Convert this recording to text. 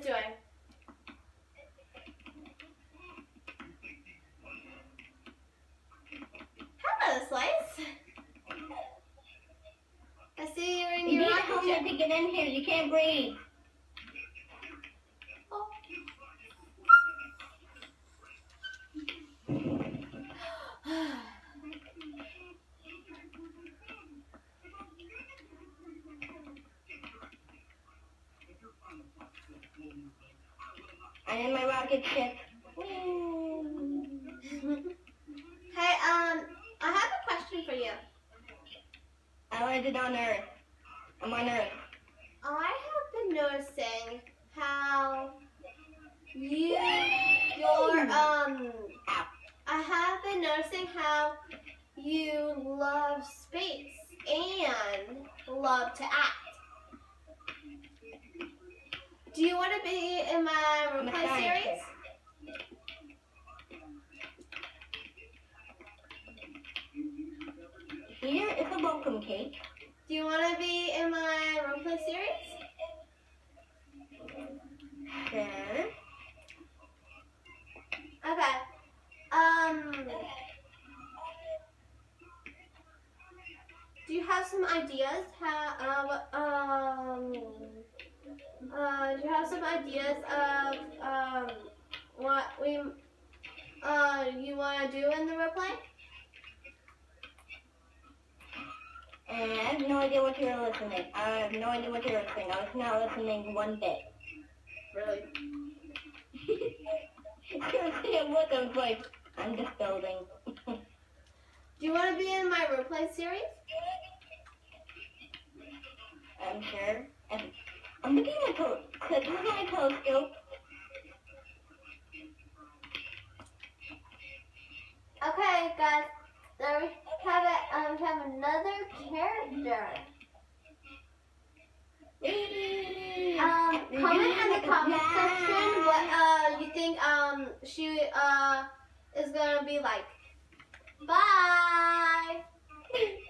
is doing. Hello, Slice. I see you're in your room. you need help to get in here. You can't breathe. I'm in my rocket ship. Hey, um, I have a question for you. I landed on Earth. I'm on Earth. I have been noticing how you, your, um, Ow. I have been noticing how you love space and love to act. Do you want to be in my I'm replay series? scientist. Here is a welcome cake. Do you want to be in my roleplay series? Sure. Okay. Um. Do you have some ideas? How? Uh, um. Uh, do you have some ideas of um what we uh you want to do in the replay? And I have no idea what you're listening. I have no idea what you were listening. I was not listening one bit. Really? it look, I was like, I'm just building. Do you want to be in my roleplay series? I'm sure. And I'm looking at my to- This is my telescope. Okay, guys. There we have it. Um, we have another character. Um, comment in the comment section what uh you think um she uh is gonna be like. Bye.